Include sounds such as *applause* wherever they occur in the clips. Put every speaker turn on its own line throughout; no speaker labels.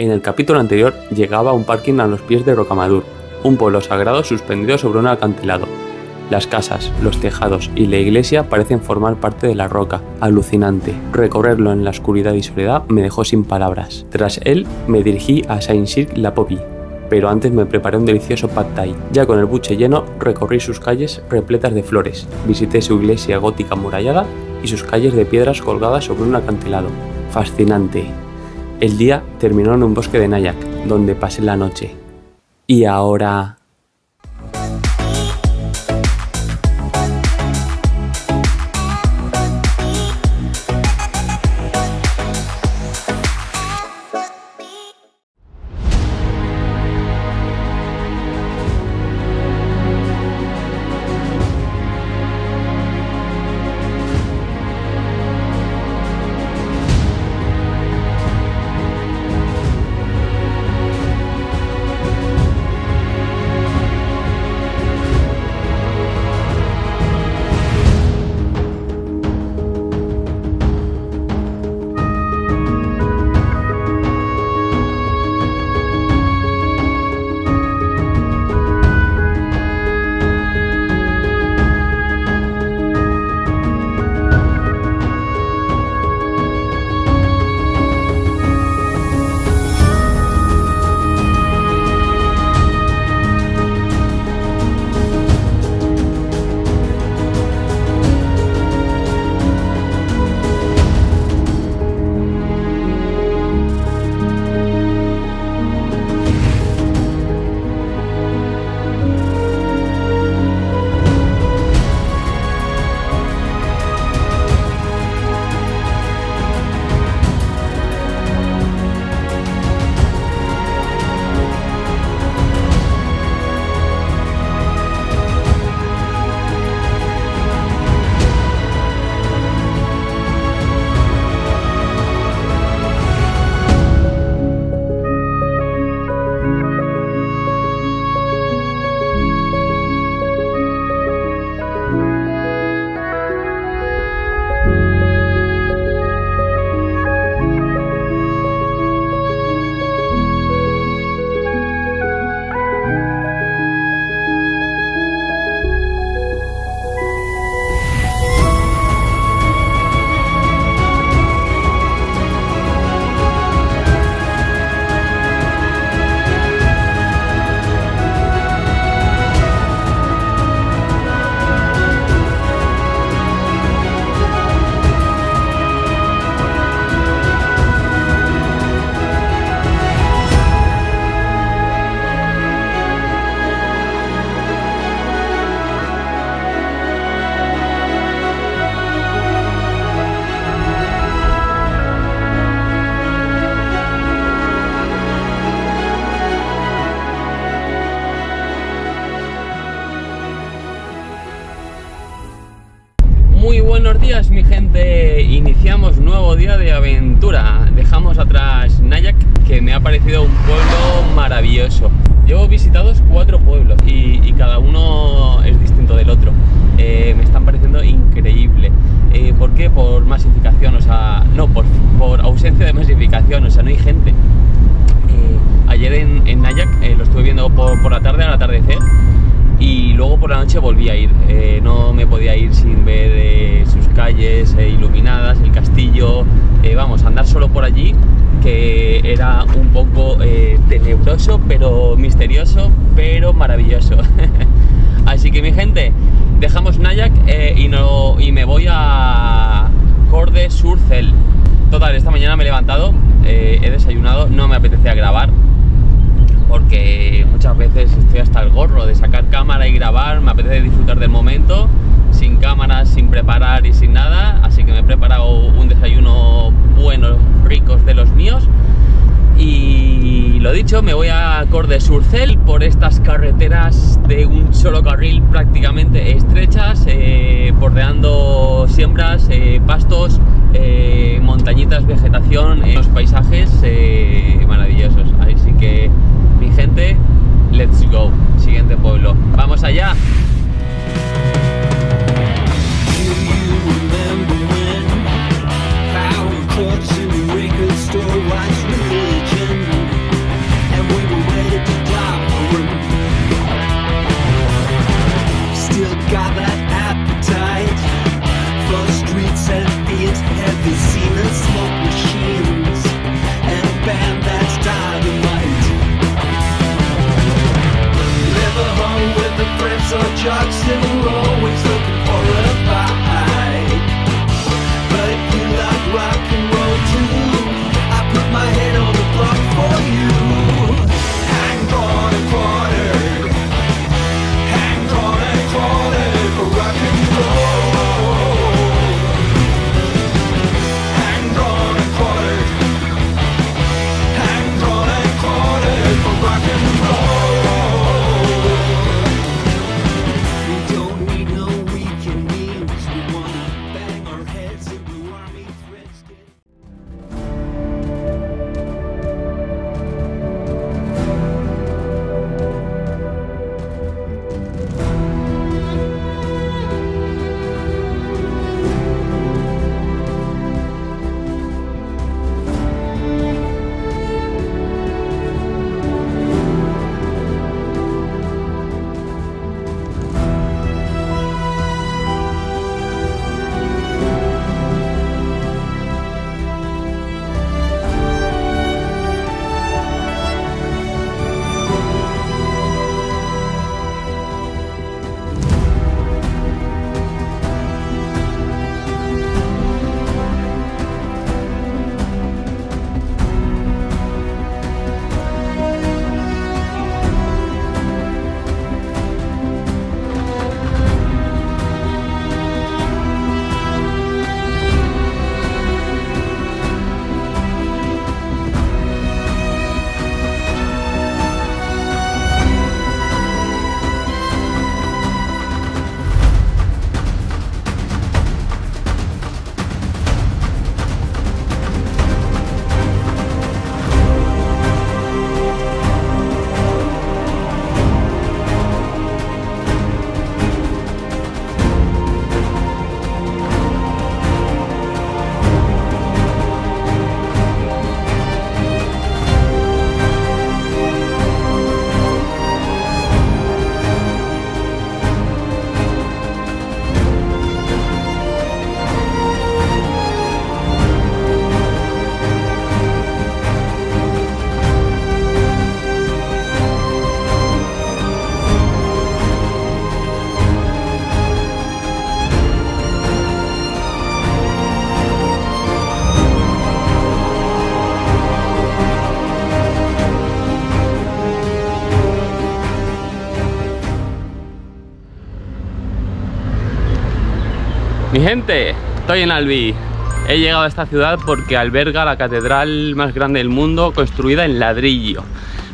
En el capítulo anterior llegaba un parking a los pies de Rocamadur, un pueblo sagrado suspendido sobre un acantilado. Las casas, los tejados y la iglesia parecen formar parte de la roca. Alucinante. Recorrerlo en la oscuridad y soledad me dejó sin palabras. Tras él, me dirigí a Saint-Cirque-la Poppy, pero antes me preparé un delicioso pad thai. Ya con el buche lleno, recorrí sus calles repletas de flores, visité su iglesia gótica amurallada y sus calles de piedras colgadas sobre un acantilado. Fascinante. El día terminó en un bosque de Nayak, donde pasé la noche. Y ahora... iniciamos nuevo día de aventura. Dejamos atrás Nayak, que me ha parecido un pueblo maravilloso. Llevo visitados cuatro pueblos y, y cada uno es distinto del otro. Eh, me están pareciendo increíble. Eh, ¿Por qué? Por masificación, o sea, no, por, por ausencia de masificación, o sea, no hay gente. Eh, ayer en, en Nayak eh, lo estuve viendo por, por la tarde al atardecer y luego por la noche volví a ir. Eh, no me podía ir sin ver eh, sus calles eh, iluminadas, el castillo, vamos, andar solo por allí, que era un poco tenebroso, pero misterioso, pero maravilloso. *laughs* Así que mi gente, dejamos Nayak y, no, y me voy a Corde Surcel. Total, esta mañana me he levantado, he desayunado, no me apetecía grabar, porque muchas veces estoy hasta el gorro de sacar cámara y grabar, me apetece disfrutar del momento, sin cámaras, sin preparar y sin nada, así que me he preparado un desayuno bueno, ricos de los míos. Y lo dicho, me voy a Corde Surcel por estas carreteras de un solo carril prácticamente estrechas, eh, bordeando siembras, eh, pastos, eh, montañitas, vegetación, eh, los paisajes eh, maravillosos. Así que mi gente, let's go. Pueblo. Vamos allá. Mi gente, estoy en Albi. He llegado a esta ciudad porque alberga la catedral más grande del mundo construida en ladrillo.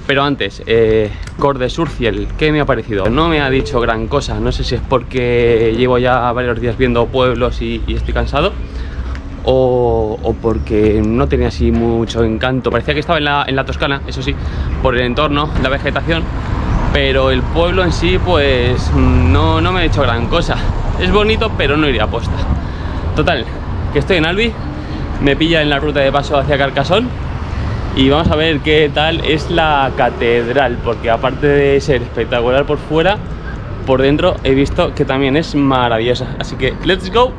Pero antes, eh, Cor de Surciel, ¿qué me ha parecido? No me ha dicho gran cosa, no sé si es porque llevo ya varios días viendo pueblos y, estoy cansado o, o porque no tenía así mucho encanto. Parecía que estaba en la, en la Toscana, eso sí, por el entorno, la vegetación, pero el pueblo en sí pues no, no me ha hecho gran cosa. Es bonito, pero no iría a posta. Total, que estoy en Albi, me pilla en la ruta de paso hacia Carcasón y vamos a ver qué tal es la catedral, porque aparte de ser espectacular por fuera, por dentro he visto que también es maravillosa. Así que, let's go.